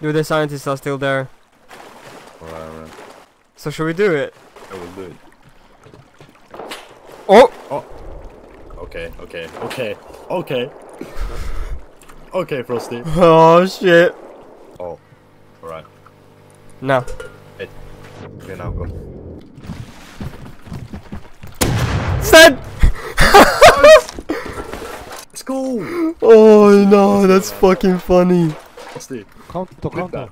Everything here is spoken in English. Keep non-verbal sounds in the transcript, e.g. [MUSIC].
Dude, the scientists are still there. Alright, alright. So should we do it? I will do it. Oh! oh! Okay, okay, okay, okay. okay, Frosty. [LAUGHS] Oh shit. Oh, alright. Now. Okay, now go. Stand! [LAUGHS] Let's go! [LAUGHS] Oh no, that's fucking funny. スティカウントカウント。